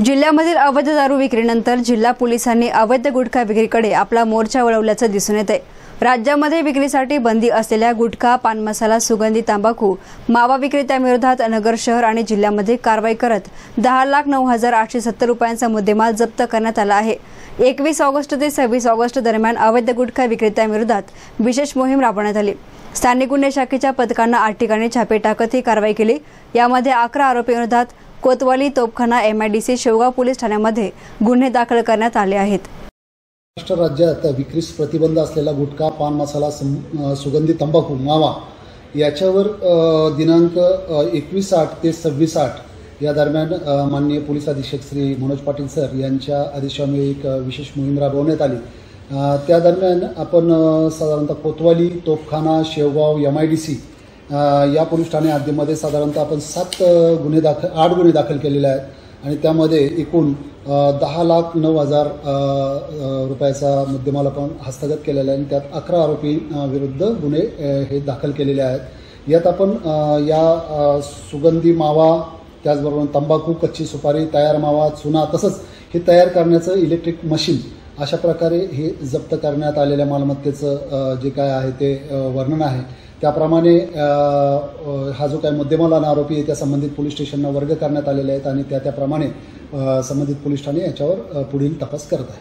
जिल्ह्यामधील अवैध दारू विक्रीनंतर जिल्हा पोलिसांनी अवैध गुटखा विक्रीकडे आपला मोर्चा वळवल्याचं दिसून येत आहे राज्यामध्ये विक्रीसाठी बंदी असलेल्या गुटखा पान मसाला सुगंधी तंबाखू मावा विक्रेत्यांविरोधात नगर शहर आणि जिल्ह्यामध्ये कारवाई करत दहा लाख नऊ हजार आठशे सत्तर रुपयांचा मुद्देमाल जप्त करण्यात आला आहे. एकवीस ऑगस्ट ते सव्वीस ऑगस्ट दरम्यान अवैध गुटखा विक्रेत्यांविरोधात विशेष मोहीम राबवण्यात आली. स्थानिक गुन्हे शाखेच्या पथकांना आठ ठिकाणी छापे टाकत ही कारवाई केली. यामध्ये अकरा आरोपींविरोधात कोतवाली तोपखाना एमआयडीसी शेवगाव पोलीस ठाण्यामध्ये गुन्हे दाखल करण्यात आले आहेत. महाराष्ट्र राज्यात विक्रीस प्रतिबंध असलेला गुटखा पान मसाला सुगंधी तंबाखू मावा याच्यावर दिनांक एकवीस आठ ते सव्वीस आठ या दरम्यान माननीय पोलीस अधीक्षक श्री मनोज पाटील सर यांच्या आदेशामुळे एक विशेष मोहीम राबवण्यात आली. त्या दरम्यान आपण साधारणतः Kotwali Topkhana Shevgaon M I D C या पोलीस ठाणे हद्दीमध्ये साधारणतः आपण सात गुन्हे दाखल आठ गुन्हे दाखल केलेले आहेत. आणि त्यामध्ये एकूण दहा लाख नऊ हजार रुपयाचा मुद्देमाल आपण हस्तगत केलेला आहे आणि त्यात अकरा आरोपी विरुद्ध गुन्हे हे दाखल केलेले आहेत. यात आपण या सुगंधी मावा त्याचबरोबर तंबाखू कच्ची सुपारी तयार मावा चुना तसंच हे तयार करण्याचं इलेक्ट्रिक मशीन अशा प्रकारे हे जप्त करण्यात आलेल्या मालमत्तेचं जे काय आहे ते वर्णन आहे. त्याप्रमाणे हा जो काही मुद्देमाल आरोपी आहे त्या संबंधित पोलीस स्टेशनना वर्ग करण्यात आलेले आहेत आणि त्या त्याप्रमाणे संबंधित पोलीस ठाणे याच्यावर पुढील तपास करत आहे